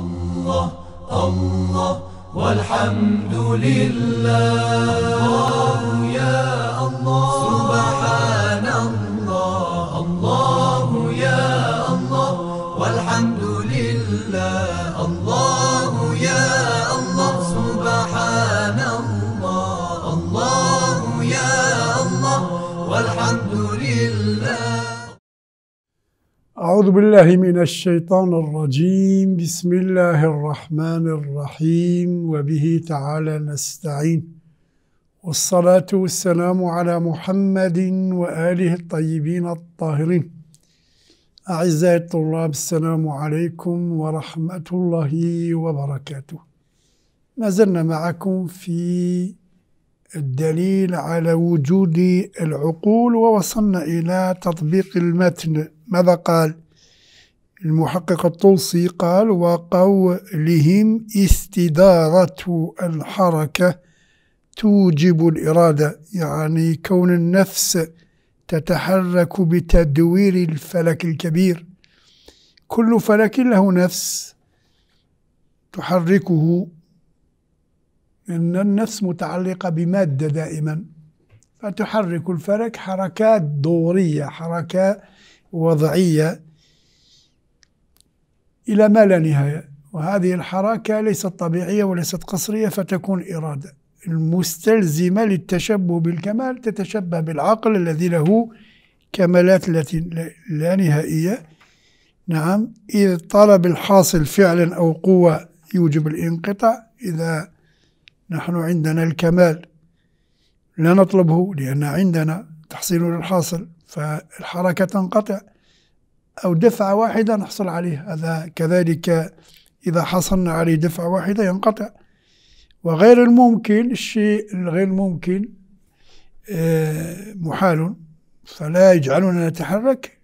الله الله والحمد لله. الله يا الله. أعوذ بالله من الشيطان الرجيم. بسم الله الرحمن الرحيم. وبه تعالى نستعين. والصلاة والسلام على محمد وآله الطيبين الطاهرين. أعزائي الطلاب السلام عليكم ورحمة الله وبركاته. ما زلنا معكم في الدليل على وجود العقول ووصلنا إلى تطبيق المتن. ماذا قال؟ المحقق الطوسي قال وقولهم استدارة الحركة توجب الإرادة يعني كون النفس تتحرك بتدوير الفلك الكبير. كل فلك له نفس تحركه إن النفس متعلقة بمادة دائما. فتحرك الفلك حركات دورية حركات وضعية إلى ما لا نهاية. وهذه الحركة ليست طبيعية وليست قصرية فتكون إرادة المستلزمة للتشبه بالكمال تتشبه بالعقل الذي له كمالات التي لا نهائية. نعم إذ طلب الحاصل فعلا أو قوة يوجب الانقطاع. إذا نحن عندنا الكمال لا نطلبه لأن عندنا تحصيل للحاصل فالحركة تنقطع. أو دفعة واحدة نحصل عليه. هذا كذلك إذا حصلنا عليه دفعة واحدة ينقطع. وغير الممكن الشيء الغير ممكن محال فلا يجعلنا نتحرك.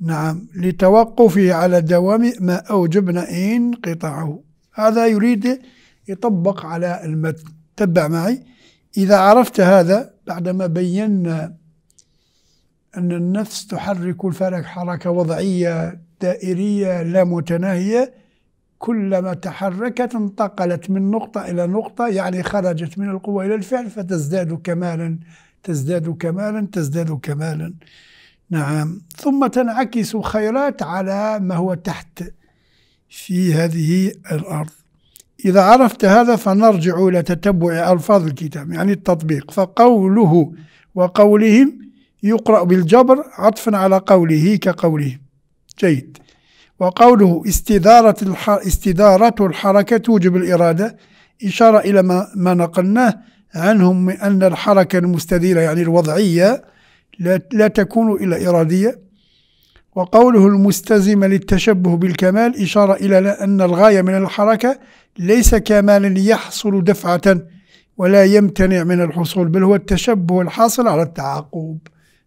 نعم لتوقفه على دوام ما أوجبنا انقطاعه. هذا يريد يطبق على المتن تبع معي. إذا عرفت هذا بعدما بينا أن النفس تحرك الفلك حركة وضعية دائرية لا متناهية كلما تحركت انتقلت من نقطة إلى نقطة يعني خرجت من القوة إلى الفعل فتزداد كمالا تزداد كمالا تزداد كمالا. نعم. ثم تنعكس خيرات على ما هو تحت في هذه الأرض. إذا عرفت هذا فنرجع إلى تتبع ألفاظ الكتاب يعني التطبيق. فقوله وقولهم يقرأ بالجبر عطفا على قوله كقوله. جيد. وقوله استدارة الح... استدارة الحركة توجب الإرادة. إشارة إلى ما, ما نقلناه عنهم من أن الحركة المستديرة يعني الوضعية لا, لا تكون إلا إرادية. وقوله المستزمة للتشبه بالكمال إشارة إلى أن الغاية من الحركة ليس كمالا يحصل دفعة ولا يمتنع من الحصول بل هو التشبه الحاصل على التعاقب.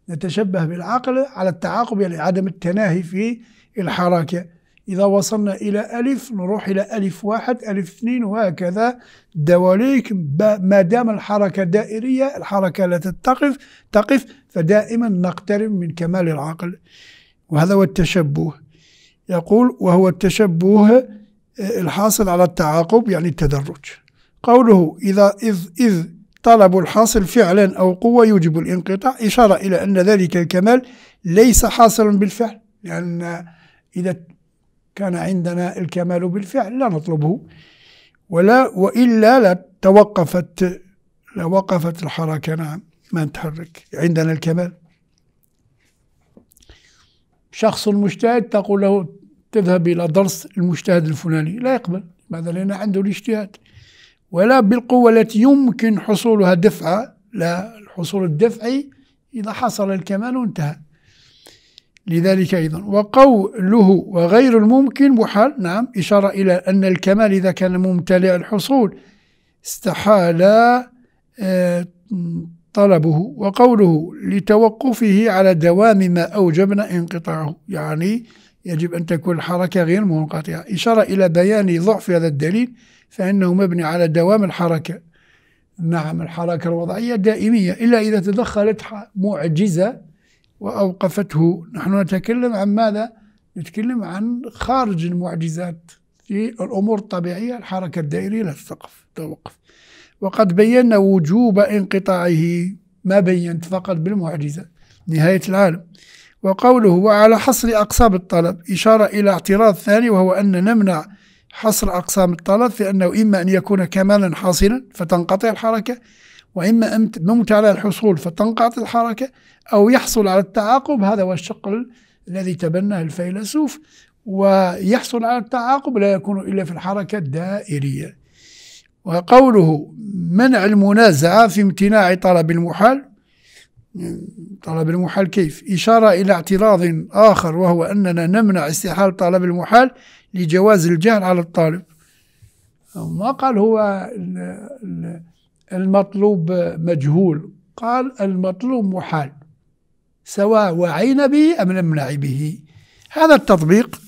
نتشبه بالعقل على التعاقب يعني عدم التناهي في الحركة. إذا وصلنا إلى ألف نروح إلى ألف واحد ألف اثنين وهكذا. دواليك ما دام الحركة دائرية الحركة لا تتقف تقف فدائما نقترب من كمال العقل. وهذا هو التشبه. يقول وهو التشبه الحاصل على التعاقب يعني التدرج. قوله إذا إذ إذ طلب الحاصل فعلا أو قوة يوجب الانقطاع إشارة إلى أن ذلك الكمال ليس حاصلا بالفعل لأن إذا كان عندنا الكمال بالفعل لا نطلبه ولا وإلا لا توقفت لوقفت الحركة. نعم ما نتحرك عندنا الكمال. شخص مجتهد تقول له تذهب إلى درس المجتهد الفلاني لا يقبل ماذا لأن عنده الاجتهاد. ولا بالقوة التي يمكن حصولها دفعة لا الحصول الدفعي إذا حصل الكمال انتهى لذلك أيضا وقوله وغير الممكن محال نعم إشارة إلى أن الكمال إذا كان ممتلئ الحصول استحال طلبه وقوله لتوقفه على دوام ما أوجبنا انقطاعه. يعني يجب أن تكون الحركة غير منقطعة. إشارة إلى بيان ضعف هذا الدليل فإنه مبني على دوام الحركة. نعم الحركة الوضعية دائمية إلا إذا تدخلت معجزة وأوقفته. نحن نتكلم عن ماذا؟ نتكلم عن خارج المعجزات في الأمور الطبيعية الحركة الدائرية لا تتوقف توقف. وقد بينا وجوب انقطاعه ما بينت فقط بالمعجزة نهاية العالم. وقوله وعلى حصر أقسام الطلب. إشارة إلى اعتراض ثاني وهو أن نمنع حصر أقسام الطلب في أنه إما أن يكون كمالا حاصلا فتنقطع الحركة وإما ممت على الحصول فتنقطع الحركة أو يحصل على التعاقب هذا هو الشق الذي تبناه الفيلسوف. ويحصل على التعاقب لا يكون إلا في الحركة الدائرية. وقوله منع المنازعة في امتناع طلب المحال طلب المحال كيف؟ إشارة إلى اعتراض آخر وهو أننا نمنع استحال طلب المحال لجواز الجهل على الطالب. ما قال هو المطلوب مجهول قال المطلوب محال سواء وعينا به أم نمنع به. هذا التطبيق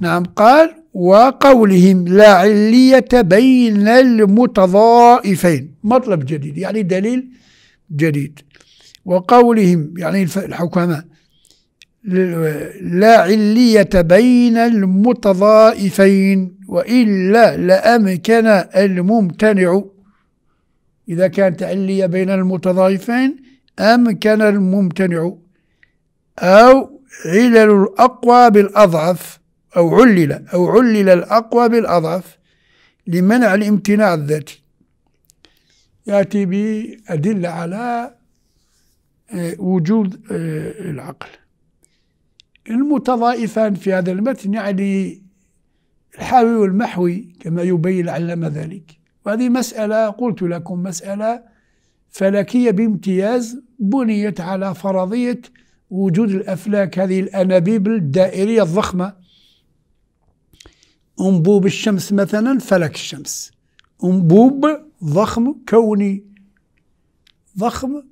نعم قال وقولهم لا علية بين المتضائفين مطلب جديد يعني دليل جديد. وقولهم يعني الحكماء لا علية بين المتضائفين وإلا لأمكن الممتنع. إذا كانت علية بين المتضائفين أمكن الممتنع. أو علل الأقوى بالأضعف أو علل أو علل الأقوى بالأضعف لمنع الامتناع الذاتي. يأتي بأدلة على وجود آه، العقل. المتضائفان في هذا المتن يعني الحاوي والمحوي كما يبين العلامة ذلك. وهذه مسألة قلت لكم مسألة فلكية بامتياز بنيت على فرضية وجود الأفلاك هذه الأنابيب الدائرية الضخمة. أنبوب الشمس مثلا فلك الشمس. أنبوب ضخم كوني ضخم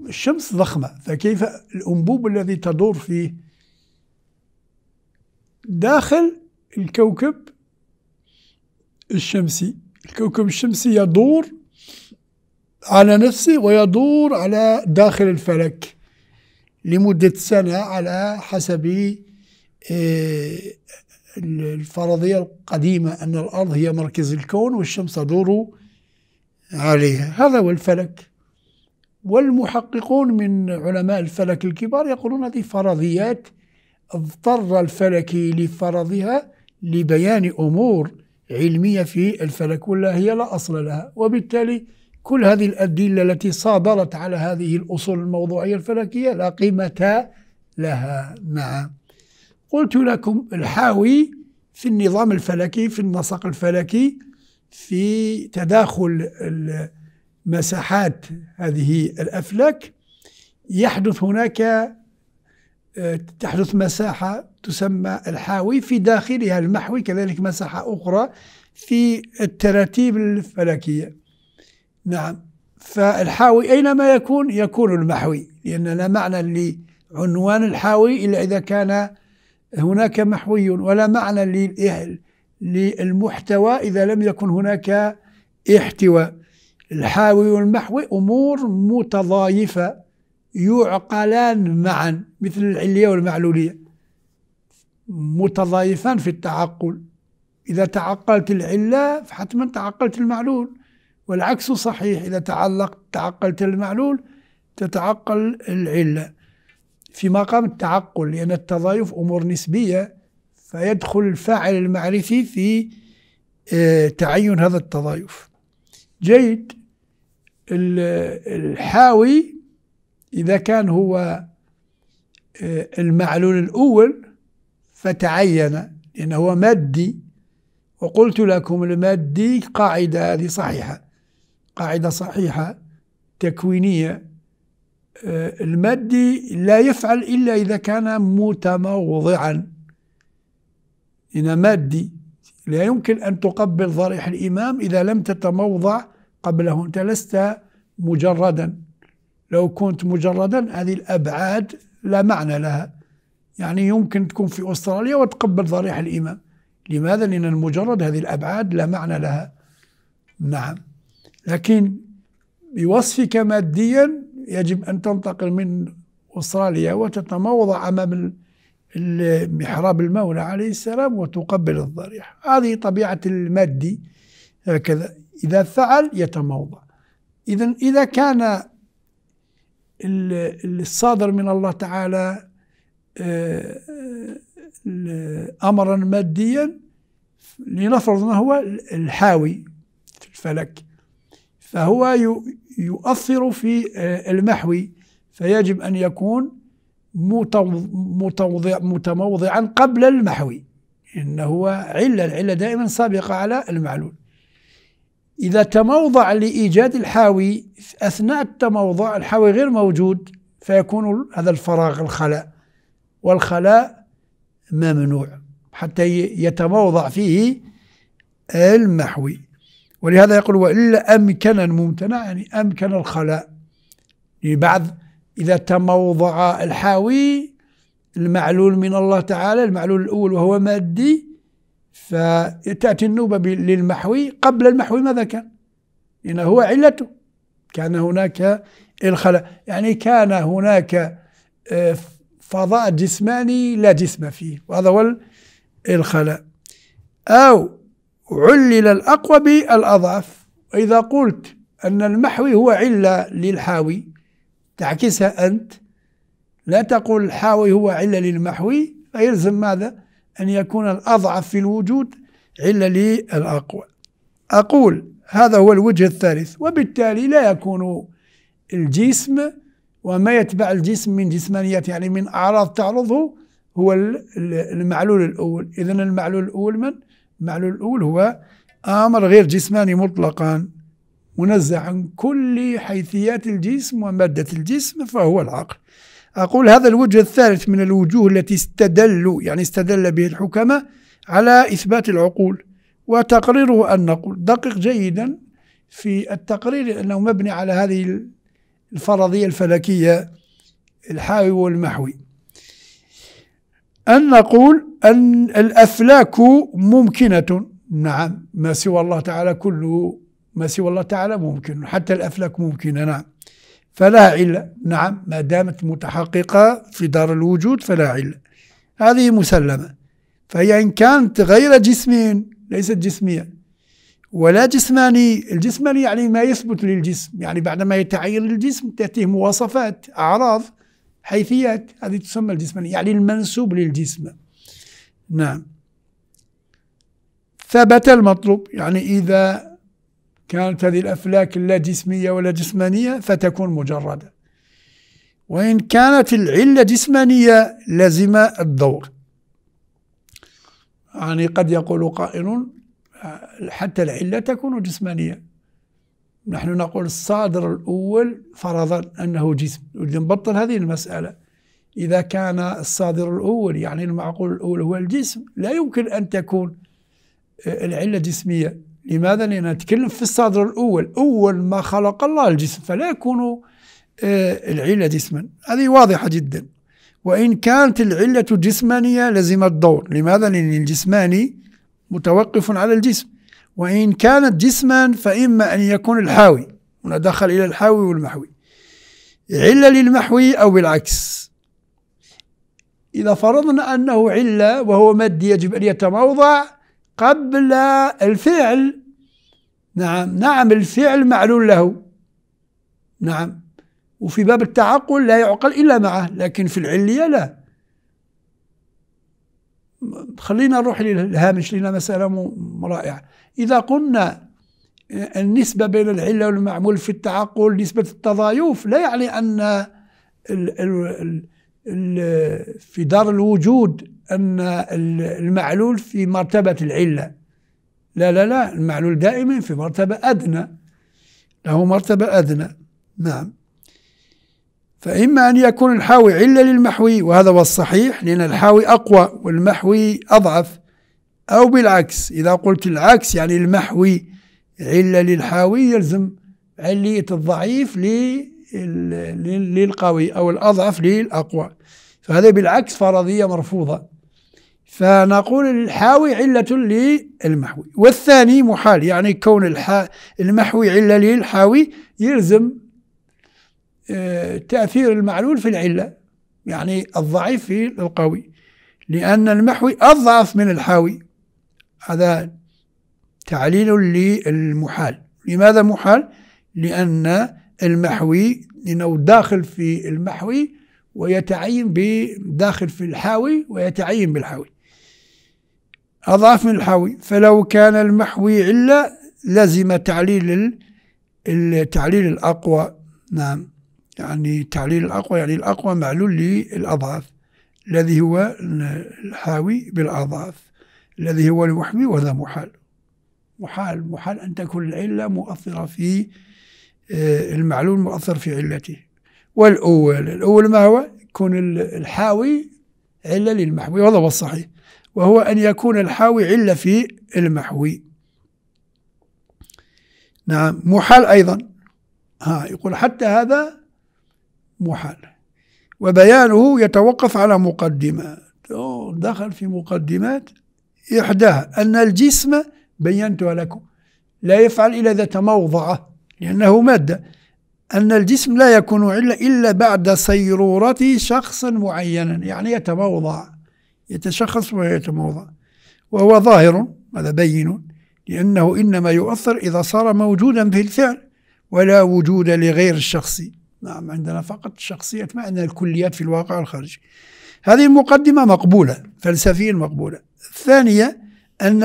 الشمس ضخمة فكيف الأنبوب الذي تدور فيه؟ داخل الكوكب الشمسي الكوكب الشمسي يدور على نفسه ويدور على داخل الفلك لمدة سنة على حسب آه، الفرضية القديمة أن الأرض هي مركز الكون والشمس تدور عليها. هذا هو الفلك. والمحققون من علماء الفلك الكبار يقولون هذه فرضيات اضطر الفلكي لفرضها لبيان أمور علمية في الفلك ولا هي لا أصل لها. وبالتالي كل هذه الأدلة التي صادرت على هذه الأصول الموضوعية الفلكية لا قيمة لها. نعم. قلت لكم الحاوي في النظام الفلكي في النسق الفلكي في تداخل مساحات هذه الأفلاك يحدث هناك آه، تحدث مساحة تسمى الحاوي في داخلها المحوي كذلك مساحة أخرى في التراتيب الفلكية نعم. فالحاوي أينما يكون؟ يكون المحوي لأن لا معنى لعنوان الحاوي إلا إذا كان هناك محوي ولا معنى للمحتوى إذا لم يكن هناك احتواء. الحاوي والمحوي أمور متضايفة يعقلان معا مثل العلية والمعلولية. متضايفان في التعقل. إذا تعقلت العلة فحتما تعقلت المعلول. والعكس صحيح إذا تعلق تعقلت المعلول تتعقل العلة. في مقام التعقل لأن التضايف أمور نسبية فيدخل الفاعل المعرفي في آه، تعين هذا التضايف. جيد. الحاوي إذا كان هو آه، المعلول الأول فتعين لأنه هو مادي. وقلت لكم المادي قاعدة هذه صحيحة قاعدة صحيحة تكوينية. آه، المادي لا يفعل إلا إذا كان متموضعا. إن مادي لا يمكن أن تقبل ضريح الإمام إذا لم تتموضع قبله. أنت لست مجردا. لو كنت مجردا هذه الأبعاد لا معنى لها. يعني يمكن تكون في أستراليا وتقبل ضريح الإمام. لماذا؟ لأن المجرد هذه الأبعاد لا معنى لها. نعم. لكن بوصفك ماديا يجب أن تنتقل من أستراليا وتتموضع أمام محراب المولى عليه السلام وتقبل الضريح. هذه طبيعة المادي هكذا. إذا فعل يتموضع إذا إذا كان الصادر من الله تعالى آه، أمرا ماديا لنفرض ما هو الحاوي في الفلك فهو يؤثر في آه، المحوي. فيجب أن يكون متوضع متموضعا قبل المحوي إنه هو علة العلة دائما سابقة على المعلول. إذا تموضع لإيجاد الحاوي أثناء التموضع الحاوي غير موجود فيكون هذا الفراغ الخلاء. والخلاء ممنوع حتى يتموضع فيه المحوي. ولهذا يقول وإلا أمكن الممتنع يعني أمكن الخلاء. لبعض إذا تموضع الحاوي المعلول من الله تعالى المعلول الأول وهو مادي فتأتي النوبة للمحوي قبل المحوي ماذا كان؟ لأنه هو علته. كان هناك الخلاء. يعني كان هناك آه، فضاء جسماني لا جسم فيه وهذا هو الخلاء. أو علل الأقوى بالأضعف. وإذا قلت أن المحوي هو علة للحاوي تعكسها أنت. لا تقول الحاوي هو علة للمحوي فيلزم ماذا؟ أن يكون الأضعف في الوجود علة للأقوى. أقول هذا هو الوجه الثالث وبالتالي لا يكون الجسم وما يتبع الجسم من جسمانيات يعني من أعراض تعرضه هو المعلول الأول. إذا المعلول الأول من؟ المعلول الأول هو أمر غير جسماني مطلقا منزه عن كل حيثيات الجسم ومادة الجسم فهو العقل. أقول هذا الوجه الثالث من الوجوه التي استدلوا يعني استدل به الحكماء على إثبات العقول وتقريره أن نقول. دقق جيدا في التقرير أنه مبني على هذه الفرضية الفلكية الحاوي والمحوي. أن نقول أن الأفلاك ممكنة. نعم ما سوى الله تعالى كله ما سوى الله تعالى ممكن حتى الأفلاك ممكنة نعم. فلا علة. نعم ما دامت متحققة في دار الوجود فلا علة. هذه مسلمة. فهي إن كانت غير جسمين ليست جسمية ولا جسماني الجسماني يعني ما يثبت للجسم. يعني بعدما يتعين الجسم تأتيه مواصفات أعراض حيثيات. هذه تسمى الجسماني يعني المنسوب للجسم. نعم. ثبت المطلوب. يعني إذا كانت هذه الأفلاك لا جسمية ولا جسمانية فتكون مجردة. وإن كانت العلة جسمانية لزم الدور. يعني قد يقول قائل حتى العلة تكون جسمانية. نحن نقول الصادر الأول فرضا أنه جسم. نبطل هذه المسألة. إذا كان الصادر الأول يعني المعقول الأول هو الجسم لا يمكن أن تكون العلة جسمية. لماذا؟ لأن نتكلم في الصدر الأول. أول ما خلق الله الجسم فلا يكون آه، العلة جسما. هذه واضحة جدا. وإن كانت العلة جسمانية لزم الدور. لماذا؟ لأن الجسماني متوقف على الجسم. وإن كانت جسما فإما أن يكون الحاوي. هنا دخل إلى الحاوي والمحوي. علة للمحوي أو بالعكس. إذا فرضنا أنه علة وهو مد يجب أن يتموضع قبل الفعل. نعم نعم الفعل معلول له. نعم. وفي باب التعقل لا يعقل إلا معه لكن في العلية لا. خلينا نروح للهامش لنا مسألة رائعة. إذا قلنا النسبة بين العلة والمعمول في التعقل نسبة التضايف لا يعني أن في دار الوجود أن المعلول في مرتبة العلة. لا لا لا المعلول دائما في مرتبة أدنى. له مرتبة أدنى. نعم. فإما أن يكون الحاوي علة للمحوي وهذا هو الصحيح لأن الحاوي أقوى والمحوي أضعف أو بالعكس إذا قلت العكس يعني المحوي علة للحاوي يلزم علية الضعيف للقوي أو الأضعف للأقوى. فهذا بالعكس فرضية مرفوضة. فنقول الحاوي علة للمحوي والثاني محال يعني كون الحا المحوي علة للحاوي يلزم آه، تأثير المعلول في العلة يعني الضعيف في القوي لأن المحوي أضعف من الحاوي. هذا تعليل للمحال. لماذا محال؟ لأن المحوي لأنه داخل في المحوي ويتعين بداخل في الحاوي ويتعين بالحاوي. أضعف من الحاوي. فلو كان المحوي علة لزم تعليل التعليل الأقوى. نعم. يعني تعليل الأقوى يعني الأقوى معلول للأضعاف. الذي هو الحاوي بالأضعاف. الذي هو المحمي وهذا محال. محال محال أن تكون العلة مؤثرة في المعلول مؤثر في علته. والأول الأول ما هو؟ يكون الحاوي علة للمحوي وهذا هو الصحيح. وهو أن يكون الحاوي علة في المحوي. نعم محال أيضا. ها يقول حتى هذا محال. وبيانه يتوقف على مقدمات. دخل في مقدمات إحداها. أن الجسم بينتها لكم لا يفعل إلا إذا تموضع. لأنه مادة أن الجسم لا يكون علة إلا بعد صيرورة شخص معين يعني يتموضع يتشخص ويتموضع. وهو ظاهر هذا بين لأنه إنما يؤثر إذا صار موجودا في الفعل ولا وجود لغير الشخص. نعم عندنا فقط الشخصيات ما عندنا الكليات في الواقع الخارجي هذه المقدمة مقبولة فلسفيا مقبولة. الثانية أن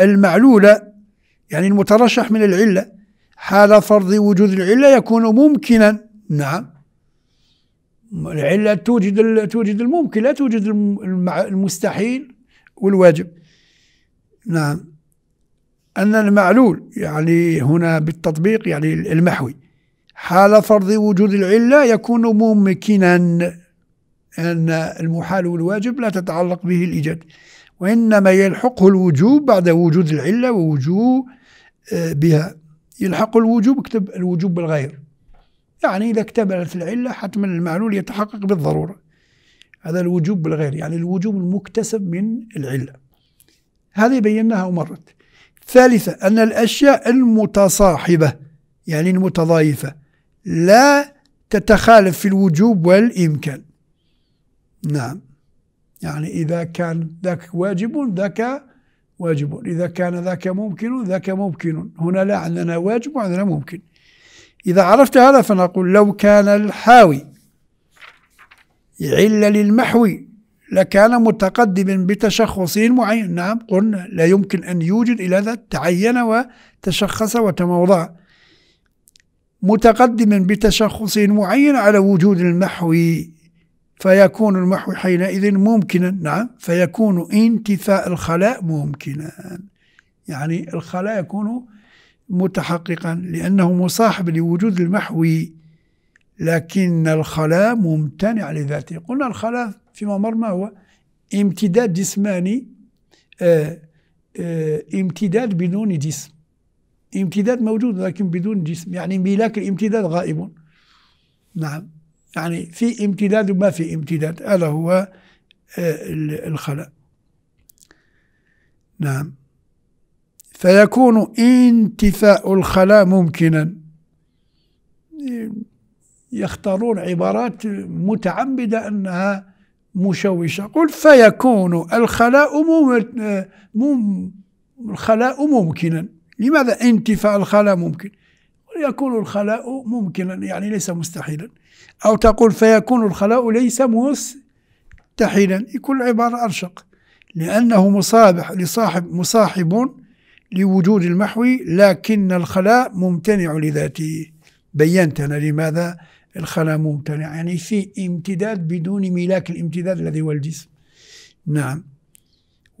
المعلولة يعني المترشح من العلة حال فرض وجود العلة يكون ممكنا. نعم. العلة توجد توجد الممكن لا توجد المستحيل والواجب. نعم. أن المعلول يعني هنا بالتطبيق يعني المحوي. حال فرض وجود العلة يكون ممكنا. أن المحال والواجب لا تتعلق به الإيجاد. وإنما يلحقه الوجوب بعد وجود العلة ووجوب آه، بها. يلحق الوجوب اكتب الوجوب بالغير. يعني إذا اكتملت العلة حتما المعلول يتحقق بالضرورة. هذا الوجوب بالغير يعني الوجوب المكتسب من العلة. هذه بيناها ومرت. ثالثة أن الأشياء المتصاحبة يعني المتضايفة لا تتخالف في الوجوب والإمكان. نعم. يعني إذا كان ذاك واجب ذاك واجب. إذا كان ذاك ممكن ذاك ممكن. هنا لا عندنا واجب وعندنا ممكن. إذا عرفت هذا فنقول لو كان الحاوي علة للمحوي لكان متقدما بتشخص معين. نعم قلنا لا يمكن أن يوجد إلى ذا تعين وتشخص وتموضع. متقدما بتشخص معين على وجود المحوي. فيكون المحو حينئذ ممكنا. نعم فيكون انتفاء الخلاء ممكنا. يعني الخلاء يكون متحققا لأنه مصاحب لوجود المحوي لكن الخلاء ممتنع لذاته. قلنا الخلاء فيما مر ما هو امتداد جسماني آه آه امتداد بدون جسم. امتداد موجود لكن بدون جسم. يعني ملاك الامتداد غائب. نعم. يعني في امتداد وما في امتداد. هذا هو آه، الخلاء. نعم. فيكون انتفاء الخلاء ممكنا. يختارون عبارات متعمدة أنها مشوشة. قل فيكون الخلاء مم الخلاء ممكنا. لماذا انتفاء الخلاء ممكن؟ يكون الخلاء ممكنا يعني ليس مستحيلا. أو تقول فيكون الخلاء ليس مستحيلا. يكون العبارة أرشق. لأنه مصابح لصاحب مصاحب لوجود المحوي لكن الخلاء ممتنع لذاته. بينت أنا لماذا الخلاء ممتنع؟ يعني في امتداد بدون ملاك الامتداد الذي هو الجسم. نعم.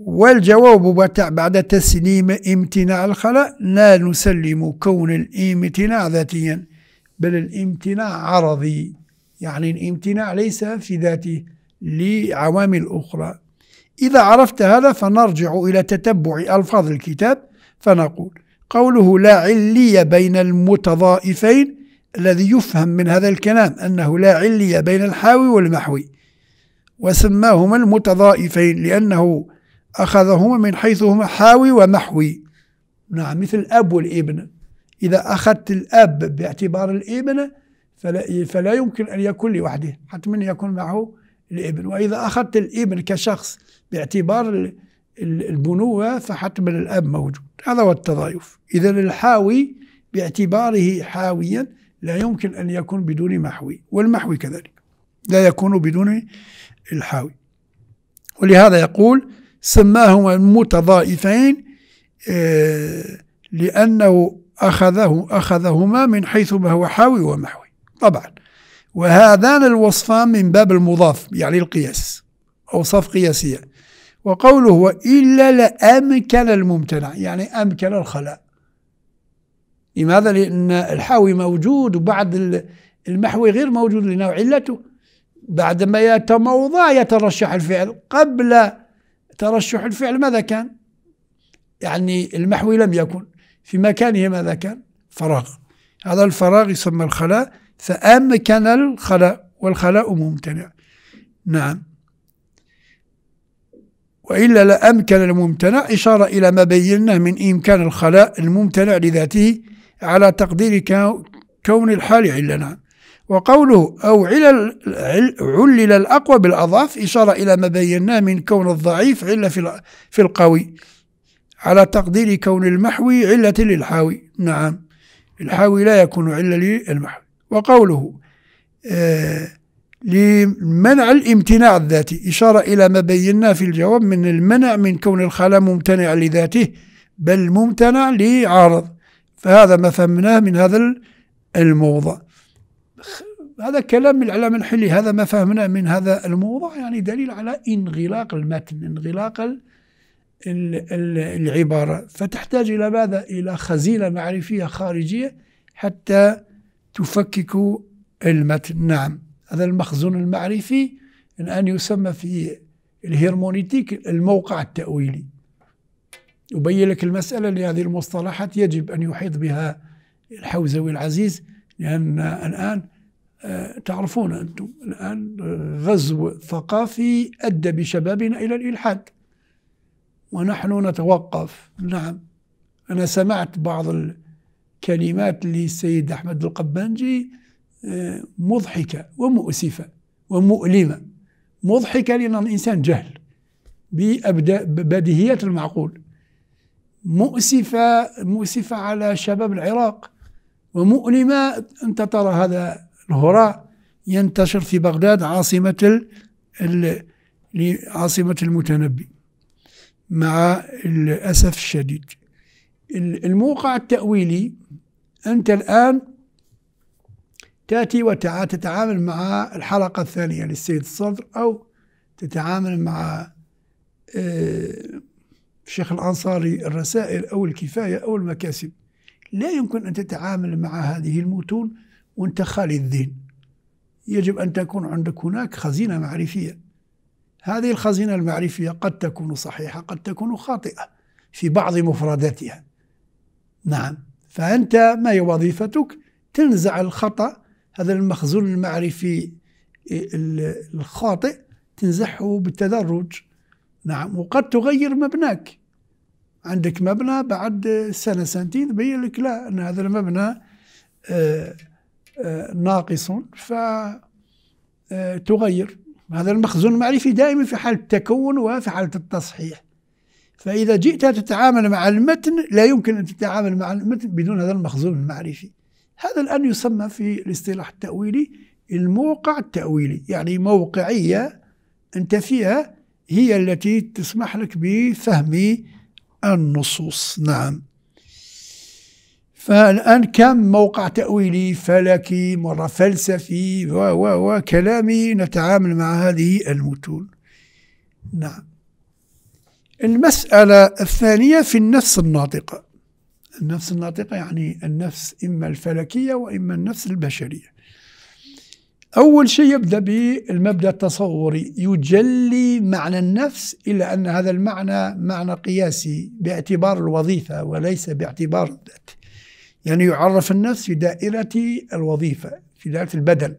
والجواب بعد تسليم امتناع الخلاء لا نسلم كون الامتناع ذاتيا بل الامتناع عرضي. يعني الامتناع ليس في ذاته لعوامل أخرى. إذا عرفت هذا فنرجع إلى تتبع ألفاظ الكتاب فنقول قوله لا علية بين المتضائفين الذي يفهم من هذا الكلام أنه لا علية بين الحاوي والمحوي وسماهما المتضائفين لأنه أخذهما من حيث هما حاوي ومحوي نعم مثل الأب والابن. إذا أخذت الأب باعتبار الابن فلا, فلا يمكن أن يكون لوحده حتما يكون معه الابن. وإذا أخذت الابن كشخص باعتبار البنوة فحتما الأب موجود. هذا هو التضايف. إذا الحاوي باعتباره حاويا لا يمكن أن يكون بدون محوي. والمحوي كذلك لا يكون بدون الحاوي. ولهذا يقول سماهما المتضائفين آه، لأنه أخذه أخذهما من حيث ما هو حاوي ومحوي. طبعا. وهذان الوصفان من باب المضاف يعني القياس أوصاف قياسية. وقوله وإلا لأمكن الممتنع يعني أمكن الخلاء. لماذا؟ لأن الحاوي موجود وبعد المحوي غير موجود لنوع علته بعدما يتموضع يترشح الفعل قبل ترشح الفعل ماذا كان؟ يعني المحوي لم يكن. في مكانه ماذا كان؟ فراغ. هذا الفراغ يسمى الخلاء فأمكن الخلاء والخلاء ممتنع. نعم. وإلا لأمكن الممتنع إشارة إلى ما بيناه من إمكان الخلاء الممتنع لذاته على تقدير كون الحال علة نعم. وقوله أو علل علل الأقوى بالأضعف إشارة إلى ما بيناه من كون الضعيف علة في القوي. على تقدير كون المحوي علة للحاوي نعم. الحاوي لا يكون علة للمحوي وقوله آه لمنع الامتناع الذاتي. إشارة إلى ما بيناه في الجواب من المنع من كون الخلاء ممتنع لذاته بل ممتنع لعارض فهذا ما فهمناه من هذا الموضع. هذا كلام من العلامة الحلي هذا ما فهمناه من هذا الموضع يعني دليل على انغلاق المتن انغلاق العبارة. فتحتاج إلى ماذا؟ إلى خزينة معرفية خارجية حتى تفكك المتن. نعم هذا المخزون المعرفي الآن يسمى في الهرمونيتيك الموقع التأويلي. يبين لك المسألة لهذه المصطلحات يجب أن يحيط بها الحوزوي العزيز لأن الآن تعرفون أنتم الآن غزو ثقافي أدى بشبابنا إلى الإلحاد. ونحن نتوقف. نعم. أنا سمعت بعض الكلمات للسيد أحمد القبانجي آه، مضحكة ومؤسفة ومؤلمة. مضحكة لأن الإنسان جهل ببديهيات المعقول. مؤسفة مؤسفة على شباب العراق ومؤلمة. أنت ترى هذا الهراء ينتشر في بغداد عاصمة عاصمة المتنبي مع الأسف الشديد. الموقع التأويلي أنت الآن تأتي وتتعامل مع الحلقة الثانية للسيد الصدر أو تتعامل مع الشيخ آه، الأنصاري الرسائل أو الكفاية أو المكاسب. لا يمكن أن تتعامل مع هذه المتون وأنت خالي الذهن يجب أن تكون عندك هناك خزينة معرفية. هذه الخزينة المعرفية قد تكون صحيحة قد تكون خاطئة في بعض مفرداتها. نعم. فأنت ما هي وظيفتك؟ تنزع الخطأ هذا المخزون المعرفي الخاطئ تنزحه بالتدرج. نعم. وقد تغير مبناك. عندك مبنى بعد سنة سنتين تبين لك لا أن هذا المبنى آه، ناقص فتغير آه، هذا المخزون المعرفي دائما في حالة التكون وفي حالة التصحيح. فإذا جئت تتعامل مع المتن لا يمكن أن تتعامل مع المتن بدون هذا المخزون المعرفي. هذا الآن يسمى في الاصطلاح التأويلي الموقع التأويلي يعني موقعية أنت فيها هي التي تسمح لك بفهم النصوص. نعم. فالآن كم موقع تأويلي فلكي مرة فلسفي و و وكلامي نتعامل مع هذه المتون. نعم. المسألة الثانية في النفس الناطقة. النفس الناطقة يعني النفس إما الفلكية وإما النفس البشرية. أول شيء يبدأ بالمبدأ التصوري. يجلي معنى النفس إلا أن هذا المعنى معنى قياسي باعتبار الوظيفة وليس باعتبار الذات. يعني يعرف النفس في دائرة الوظيفة في دائرة البدن.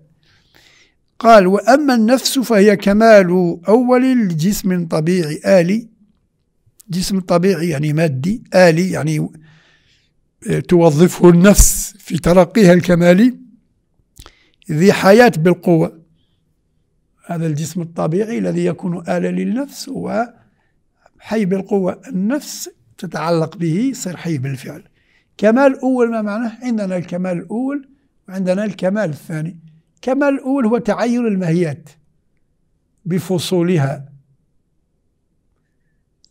قال وأما النفس فهي كمال أول لجسم طبيعي آلي. جسم طبيعي يعني مادي آلي يعني توظفه النفس في ترقيها الكمالي. ذي حياة بالقوة. هذا الجسم الطبيعي الذي يكون آلة للنفس هو حي بالقوة. النفس تتعلق به يصير حي بالفعل. كمال أول ما معناه عندنا الكمال الأول وعندنا الكمال الثاني. الكمال الأول هو تعين الماهيات بفصولها.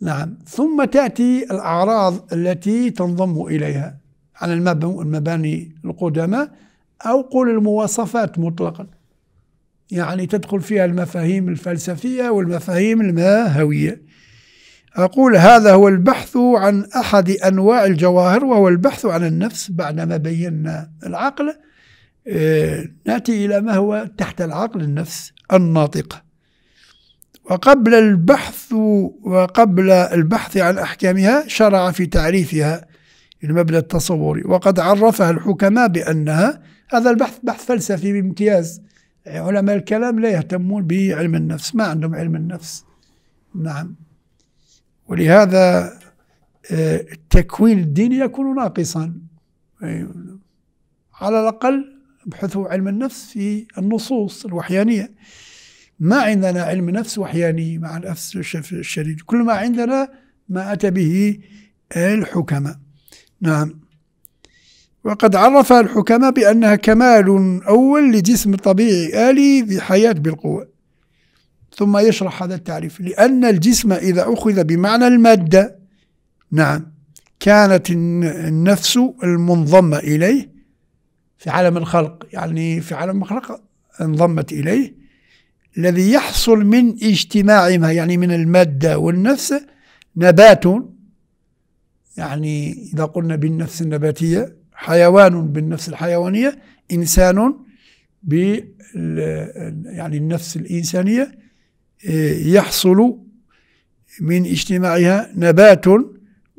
نعم. ثم تأتي الأعراض التي تنضم إليها. على المباني القدماء أو قول المواصفات مطلقا. يعني تدخل فيها المفاهيم الفلسفية والمفاهيم الماهوية. أقول هذا هو البحث عن أحد أنواع الجواهر وهو البحث عن النفس بعدما بينا العقل. آه، نأتي إلى ما هو تحت العقل النفس الناطقة. وقبل البحث وقبل البحث عن أحكامها شرع في تعريفها المبدأ التصوري وقد عرفها الحكماء بأنها هذا البحث بحث فلسفي بامتياز. علماء الكلام لا يهتمون بعلم النفس ما عندهم علم النفس. نعم. ولهذا آه، التكوين الديني يكون ناقصا. على الأقل ابحثوا علم النفس في النصوص الوحيانية. ما عندنا علم نفس وحياني مع الأسف الشديد. كل ما عندنا ما أتى به الحكماء. نعم. وقد عرف الحكماء بأنها كمال أول لجسم طبيعي آلي بحياة بالقوة. ثم يشرح هذا التعريف. لأن الجسم إذا أخذ بمعنى المادة نعم كانت النفس المنضمة إليه في عالم الخلق. يعني في عالم الخلق انضمت إليه الذي يحصل من اجتماعهما يعني من المادة والنفس نبات. يعني إذا قلنا بالنفس النباتية حيوان بالنفس الحيوانية إنسان ب يعني النفس الإنسانية يحصل من اجتماعها نبات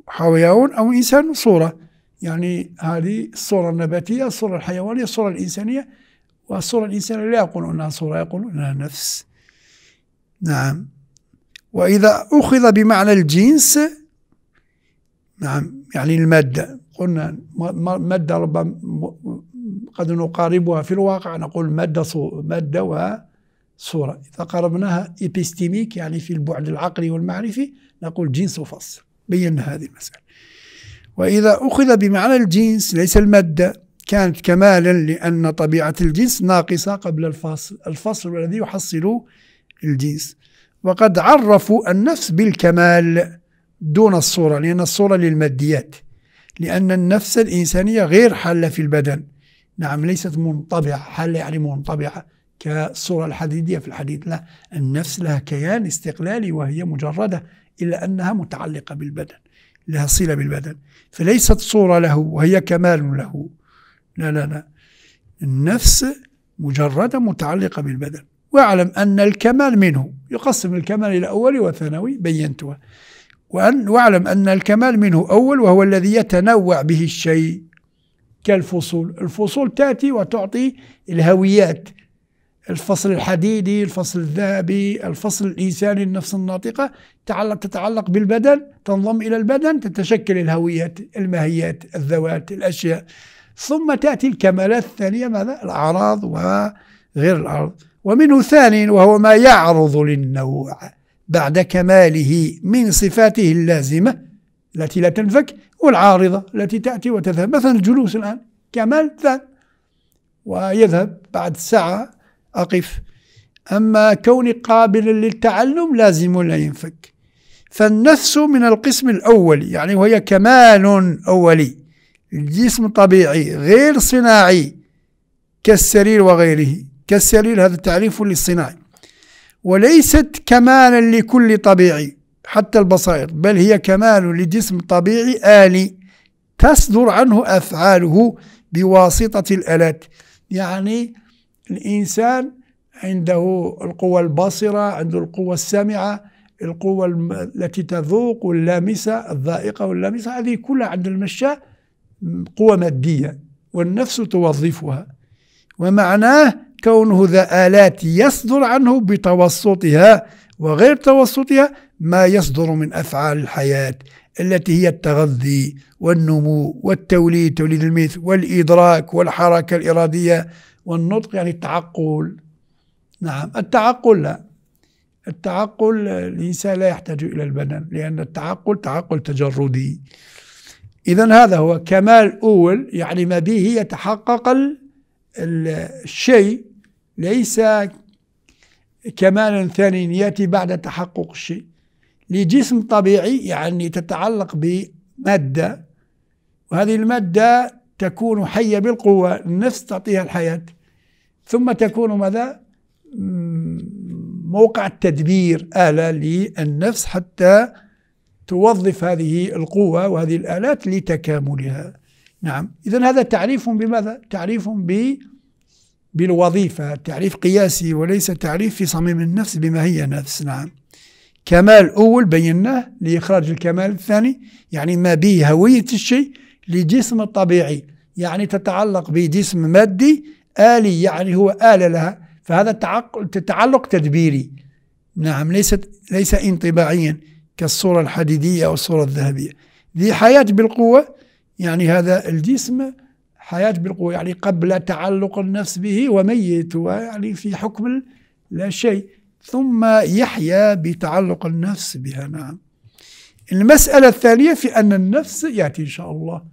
حيوان أو إنسان صورة. يعني هذه الصورة النباتية الصورة الحيوانية الصورة الإنسانية. والصورة الإنسانية لا يقولون أنها صورة يقولون أنها نفس. نعم. وإذا أخذ بمعنى الجنس نعم يعني المادة. قلنا مادة ربما قد نقاربها في الواقع نقول مادة مادة وصورة إذا قربناها إبستيميك يعني في البعد العقلي والمعرفي نقول جنس وفصل بينا هذه المسألة. وإذا أخذ بمعنى الجنس ليس المادة كانت كمالا لأن طبيعة الجنس ناقصة قبل الفصل. الفصل الذي يحصل الجنس وقد عرفوا النفس بالكمال دون الصورة لأن الصورة للماديات. لأن النفس الإنسانية غير حالة في البدن. نعم ليست منطبعة حالة يعني منطبعة. كالصورة الحديدية في الحديد لا النفس لها كيان استقلالي وهي مجردة إلا أنها متعلقة بالبدن لها صلة بالبدن. فليست صورة له وهي كمال له. لا لا لا. النفس مجردة متعلقة بالبدن. واعلم أن الكمال منه. يقسم الكمال إلى أولي وثانوي بينتها. وأن واعلم أن الكمال منه أول وهو الذي يتنوع به الشيء كالفصول. الفصول تأتي وتعطي الهويات الفصل الحديدي الفصل الذهبي الفصل الإنساني النفس الناطقة تتعلق, تتعلق بالبدن تنضم إلى البدن تتشكل الهويات الماهيات الذوات الأشياء. ثم تأتي الكمالات الثانية ماذا؟ الأعراض وغير الأعراض. ومنه ثاني وهو ما يعرض للنوع بعد كماله من صفاته اللازمة التي لا تنفك والعارضة التي تأتي وتذهب. مثلا الجلوس الآن كمال ثان ويذهب بعد ساعة أقف. أما كوني قابلا للتعلم لازم لا ينفك. فالنفس من القسم الأولي يعني وهي كمال أولي. الجسم طبيعي غير صناعي كالسرير وغيره. كالسرير هذا تعريف للصناعي. وليست كمالا لكل طبيعي حتى البصائر بل هي كمال لجسم طبيعي آلي تصدر عنه أفعاله بواسطة الآلات. يعني الإنسان عنده القوة الباصرة عنده القوة السامعة القوة التي تذوق واللامسة الذائقة واللامسة هذه كلها عند المشاة قوة مادية والنفس توظفها. ومعناه كونه ذا آلات يصدر عنه بتوسطها وغير توسطها ما يصدر من أفعال الحياة التي هي التغذي والنمو والتوليد توليد الميث والإدراك والحركة الإرادية والنطق يعني التعقل. نعم التعقل لا. التعقل الإنسان لا يحتاج إلى البدن لأن التعقل تعقل تجردي. إذا هذا هو كمال أول يعني ما به يتحقق الشيء ليس كمال ثاني يأتي بعد تحقق الشيء. لجسم طبيعي يعني تتعلق بمادة وهذه المادة تكون حية بالقوة النفس تعطيها الحياة. ثم تكون ماذا؟ موقع التدبير آلة للنفس حتى توظف هذه القوة وهذه الآلات لتكاملها. نعم. إذا هذا تعريف بماذا؟ تعريف ب بالوظيفة تعريف قياسي وليس تعريف في صميم النفس بما هي نفس. نعم. كمال أول بيناه لإخراج الكمال الثاني يعني ما به هوية الشيء لجسم طبيعي يعني تتعلق بجسم مادي آلي يعني هو آلة لها. فهذا تعلق تدبيري. نعم ليست ليس انطباعيا كالصورة الحديدية أو الصورة الذهبية. ذي حياة بالقوة يعني هذا الجسم حياة بالقوة يعني قبل تعلق النفس به وميت ويعني في حكم لا شيء. ثم يحيا بتعلق النفس بها. نعم. المسألة الثانية في أن النفس يأتي إن شاء الله.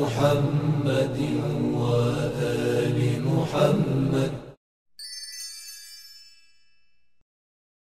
محمد وآل محمد.